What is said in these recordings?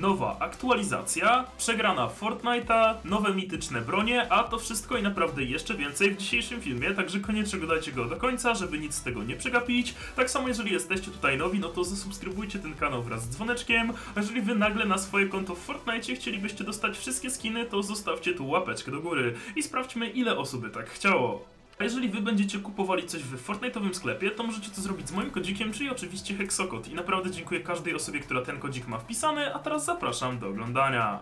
Nowa aktualizacja, przegrana Fortnite'a, nowe mityczne bronie, a to wszystko i naprawdę jeszcze więcej w dzisiejszym filmie, także koniecznie oglądajcie go do końca, żeby nic z tego nie przegapić. Tak samo jeżeli jesteście tutaj nowi, no to zasubskrybujcie ten kanał wraz z dzwoneczkiem, a jeżeli wy nagle na swoje konto w Fortnite chcielibyście dostać wszystkie skiny, to zostawcie tu łapeczkę do góry i sprawdźmy ile osób by tak chciało. A jeżeli wy będziecie kupowali coś w Fortnite'owym sklepie, to możecie to zrobić z moim kodzikiem, czyli oczywiście Hexokod. I naprawdę dziękuję każdej osobie, która ten kodzik ma wpisany, a teraz zapraszam do oglądania.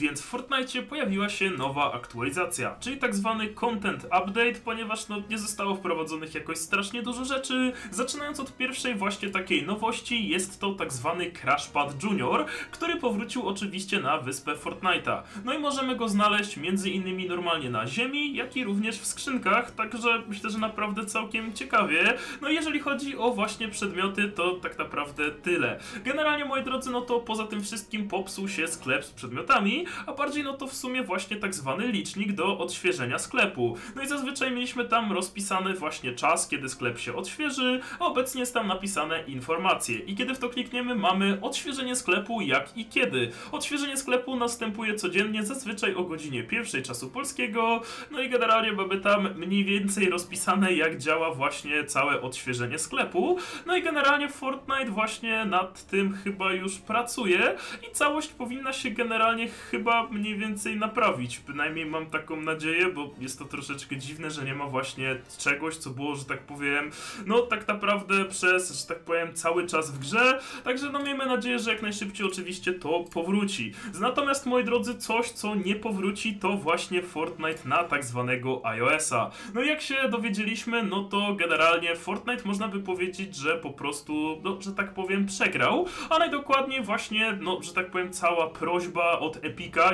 Więc w Fortnite pojawiła się nowa aktualizacja, czyli tak zwany content update, ponieważ no, nie zostało wprowadzonych jakoś strasznie dużo rzeczy. Zaczynając od pierwszej właśnie takiej nowości, jest to tak zwany Crashpad Junior, który powrócił oczywiście na wyspę Fortnite'a. No i możemy go znaleźć między innymi normalnie na ziemi, jak i również w skrzynkach, także myślę, że naprawdę całkiem ciekawie. No jeżeli chodzi o właśnie przedmioty, to tak naprawdę tyle. Generalnie, moi drodzy, no to poza tym wszystkim popsuł się sklep z przedmiotami, a bardziej no to w sumie właśnie tak zwany licznik do odświeżenia sklepu. No i zazwyczaj mieliśmy tam rozpisany właśnie czas, kiedy sklep się odświeży, a obecnie jest tam napisane informacje. I kiedy w to klikniemy, mamy odświeżenie sklepu jak i kiedy. Odświeżenie sklepu następuje codziennie, zazwyczaj o godzinie pierwszej czasu polskiego, no i generalnie mamy tam mniej więcej rozpisane jak działa właśnie całe odświeżenie sklepu. No i generalnie Fortnite właśnie nad tym chyba już pracuje i całość powinna się generalnie chyba mniej więcej naprawić. Bynajmniej mam taką nadzieję, bo jest to troszeczkę dziwne, że nie ma właśnie czegoś, co było, że tak powiem, no tak naprawdę przez, że tak powiem, cały czas w grze. Także no miejmy nadzieję, że jak najszybciej oczywiście to powróci. Natomiast moi drodzy, coś co nie powróci to właśnie Fortnite na tak zwanego iOS-a. No i jak się dowiedzieliśmy, no to generalnie Fortnite można by powiedzieć, że po prostu, no, że tak powiem, przegrał, a najdokładniej właśnie, no, że tak powiem, cała prośba od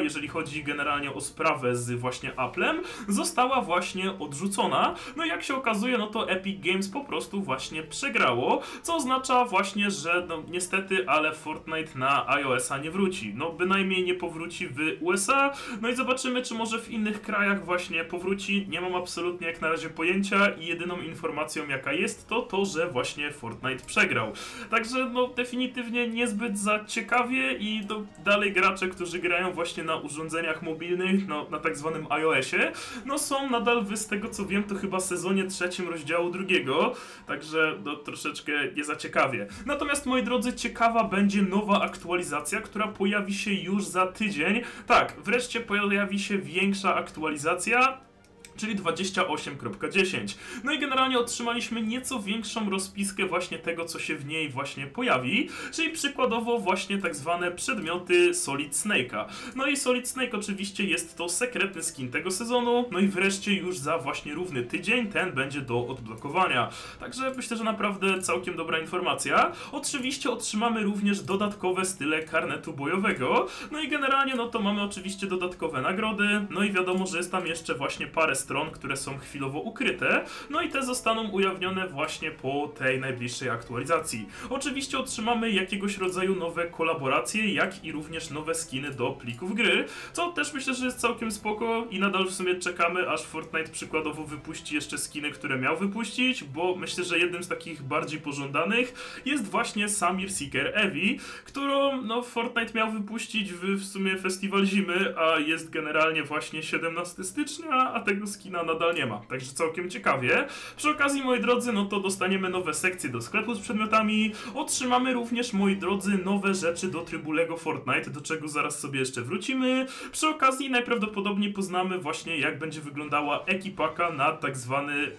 Jeżeli chodzi generalnie o sprawę z właśnie Applem, została właśnie odrzucona. No i jak się okazuje, no to Epic Games po prostu właśnie przegrało, co oznacza właśnie, że no niestety, ale Fortnite na iOS-a nie wróci. No bynajmniej nie powróci w USA, no i zobaczymy, czy może w innych krajach właśnie powróci. Nie mam absolutnie jak na razie pojęcia i jedyną informacją jaka jest, to to, że właśnie Fortnite przegrał. Także no definitywnie niezbyt za ciekawie i do, dalej gracze, którzy grają właśnie na urządzeniach mobilnych, no, na tak zwanym iOSie, no są nadal w, z tego co wiem, to chyba sezonie trzecim rozdziału drugiego, także no, troszeczkę nie za ciekawie. Natomiast moi drodzy, ciekawa będzie nowa aktualizacja, która pojawi się już za tydzień. Tak, wreszcie pojawi się większa aktualizacja, czyli 28.10. No i generalnie otrzymaliśmy nieco większą rozpiskę właśnie tego, co się w niej właśnie pojawi, czyli przykładowo właśnie tak zwane przedmioty Solid Snake'a. No i Solid Snake oczywiście jest to sekretny skin tego sezonu, no i wreszcie już za właśnie równy tydzień ten będzie do odblokowania. Także myślę, że naprawdę całkiem dobra informacja. Oczywiście otrzymamy również dodatkowe style karnetu bojowego, no i generalnie no to mamy oczywiście dodatkowe nagrody, no i wiadomo, że jest tam jeszcze właśnie parę stron, które są chwilowo ukryte, no i te zostaną ujawnione właśnie po tej najbliższej aktualizacji. Oczywiście otrzymamy jakiegoś rodzaju nowe kolaboracje, jak i również nowe skiny do plików gry, co też myślę, że jest całkiem spoko i nadal w sumie czekamy, aż Fortnite przykładowo wypuści jeszcze skiny, które miał wypuścić, bo myślę, że jednym z takich bardziej pożądanych jest właśnie Samir Seeker Evi, którą no, Fortnite miał wypuścić w, w sumie festiwal zimy, a jest generalnie właśnie 17 stycznia, a tego skina nadal nie ma. Także całkiem ciekawie. Przy okazji, moi drodzy, no to dostaniemy nowe sekcje do sklepu z przedmiotami. Otrzymamy również, moi drodzy, nowe rzeczy do trybu LEGO Fortnite, do czego zaraz sobie jeszcze wrócimy. Przy okazji najprawdopodobniej poznamy właśnie, jak będzie wyglądała ekipaka na tak zwany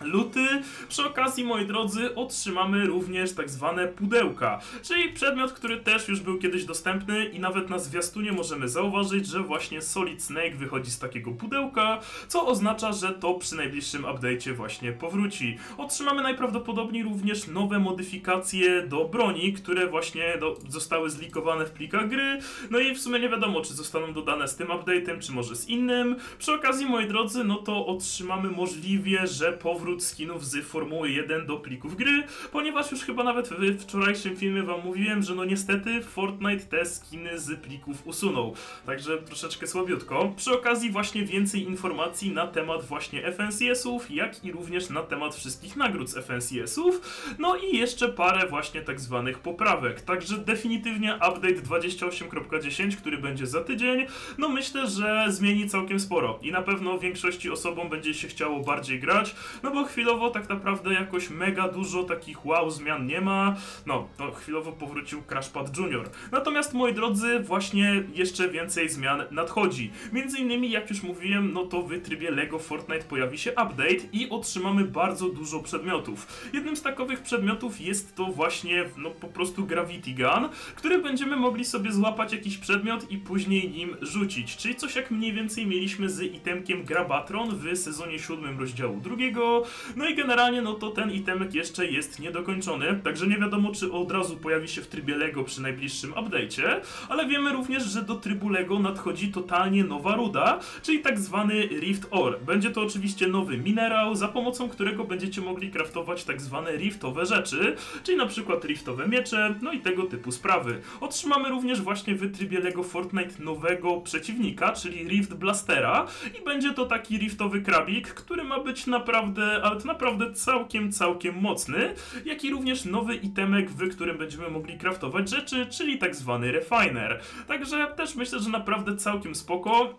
luty. Przy okazji, moi drodzy, otrzymamy również tak zwane pudełka, czyli przedmiot, który też już był kiedyś dostępny i nawet na zwiastunie możemy zauważyć, że właśnie Solid Snake wychodzi z takiego pudełka, co oznacza, że to przy najbliższym update'cie właśnie powróci. Otrzymamy najprawdopodobniej również nowe modyfikacje do broni, które właśnie do, zostały zlikowane w plikach gry, no i w sumie nie wiadomo, czy zostaną dodane z tym update'em, czy może z innym. Przy okazji, moi drodzy, no to otrzymamy możliwie, że powrót powrót skinów z Formuły 1 do plików gry, ponieważ już chyba nawet w wczorajszym filmie wam mówiłem, że no niestety Fortnite te skiny z plików usunął. Także troszeczkę słabiutko. Przy okazji właśnie więcej informacji na temat właśnie FNCS-ów, jak i również na temat wszystkich nagród z FNCS-ów. No i jeszcze parę właśnie tak zwanych poprawek. Także definitywnie update 28.10, który będzie za tydzień, no myślę, że zmieni całkiem sporo i na pewno większości osobom będzie się chciało bardziej grać, no bo chwilowo tak naprawdę jakoś mega dużo takich wow zmian nie ma. No, to chwilowo powrócił Crashpad Junior. Natomiast moi drodzy, właśnie jeszcze więcej zmian nadchodzi. Między innymi, jak już mówiłem, no to w trybie LEGO Fortnite pojawi się update i otrzymamy bardzo dużo przedmiotów. Jednym z takowych przedmiotów jest to właśnie, no po prostu Gravity Gun, który będziemy mogli sobie złapać jakiś przedmiot i później nim rzucić. Czyli coś jak mniej więcej mieliśmy z itemkiem Grabatron w sezonie 7 rozdziału drugiego. No i generalnie, no to ten itemek jeszcze jest niedokończony, także nie wiadomo, czy od razu pojawi się w trybie LEGO przy najbliższym update'cie, ale wiemy również, że do trybu LEGO nadchodzi totalnie nowa ruda, czyli tak zwany Rift Ore. Będzie to oczywiście nowy minerał, za pomocą którego będziecie mogli craftować tak zwane riftowe rzeczy, czyli na przykład riftowe miecze, no i tego typu sprawy. Otrzymamy również właśnie w trybie LEGO Fortnite nowego przeciwnika, czyli Rift Blastera i będzie to taki riftowy krabik, który ma być naprawdę, ale to naprawdę całkiem, całkiem mocny, jak i również nowy itemek, w którym będziemy mogli craftować rzeczy, czyli tak zwany refiner. Także też myślę, że naprawdę całkiem spoko.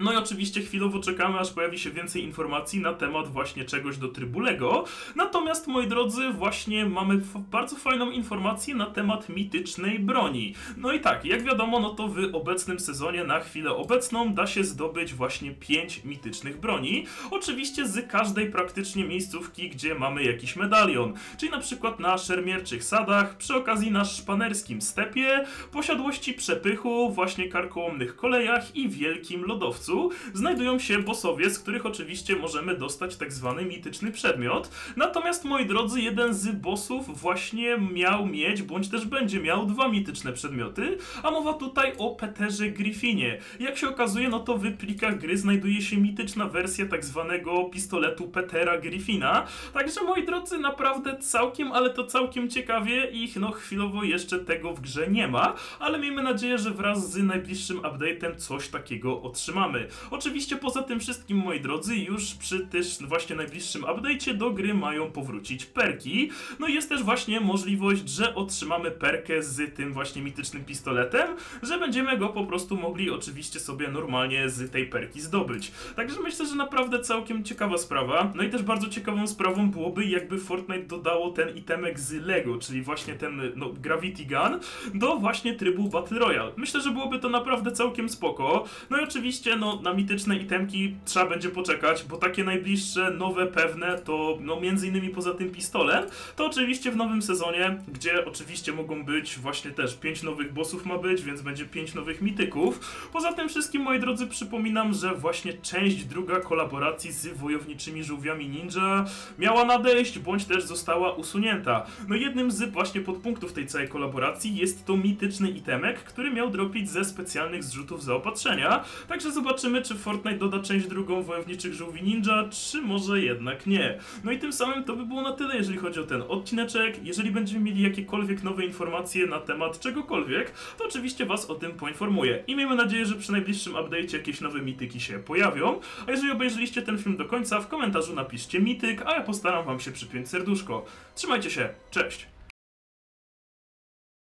No i oczywiście chwilowo czekamy, aż pojawi się więcej informacji na temat właśnie czegoś do trybu LEGO. Natomiast, moi drodzy, właśnie mamy bardzo fajną informację na temat mitycznej broni. No i tak, jak wiadomo, no to w obecnym sezonie na chwilę obecną da się zdobyć właśnie 5 mitycznych broni. Oczywiście z każdej praktycznie miejscówki, gdzie mamy jakiś medalion. Czyli na przykład na szermierczych sadach, przy okazji na szpanerskim stepie, posiadłości przepychu, właśnie karkołomnych kolejach i wielkim lodowcu znajdują się bossowie, z których oczywiście możemy dostać tak zwany mityczny przedmiot. Natomiast, moi drodzy, jeden z bossów właśnie miał mieć, bądź też będzie miał dwa mityczne przedmioty, a mowa tutaj o Peterze Griffinie. Jak się okazuje, no to w plikach gry znajduje się mityczna wersja tak zwanego pistoletu Petera Griffina. Także, moi drodzy, naprawdę całkiem, ale to całkiem ciekawie ich, no chwilowo jeszcze tego w grze nie ma, ale miejmy nadzieję, że wraz z najbliższym update'em coś takiego otrzymamy. Oczywiście poza tym wszystkim, moi drodzy, już przy też właśnie najbliższym update'cie do gry mają powrócić perki. No i jest też właśnie możliwość, że otrzymamy perkę z tym właśnie mitycznym pistoletem, że będziemy go po prostu mogli oczywiście sobie normalnie z tej perki zdobyć. Także myślę, że naprawdę całkiem ciekawa sprawa. No i też bardzo ciekawą sprawą byłoby, jakby Fortnite dodało ten itemek z LEGO, czyli właśnie ten no, Gravity Gun, do właśnie trybu Battle Royale. Myślę, że byłoby to naprawdę całkiem spoko. No i oczywiście, na mityczne itemki trzeba będzie poczekać, bo takie najbliższe, nowe, pewne, to no między innymi poza tym pistolem, to oczywiście w nowym sezonie, gdzie oczywiście mogą być właśnie też 5 nowych bossów ma być, więc będzie 5 nowych mityków. Poza tym wszystkim, moi drodzy, przypominam, że właśnie część druga kolaboracji z wojowniczymi żółwiami ninja miała nadejść, bądź też została usunięta. No jednym z właśnie podpunktów tej całej kolaboracji jest to mityczny itemek, który miał dropić ze specjalnych zrzutów zaopatrzenia, także zobaczymy zobaczymy, czy Fortnite doda część drugą Wojowniczych Żółwi Ninja, czy może jednak nie. No i tym samym to by było na tyle, jeżeli chodzi o ten odcineczek. Jeżeli będziemy mieli jakiekolwiek nowe informacje na temat czegokolwiek, to oczywiście Was o tym poinformuję. I miejmy nadzieję, że przy najbliższym update'cie jakieś nowe mityki się pojawią. A jeżeli obejrzeliście ten film do końca, w komentarzu napiszcie mityk, a ja postaram Wam się przypiąć serduszko. Trzymajcie się, cześć!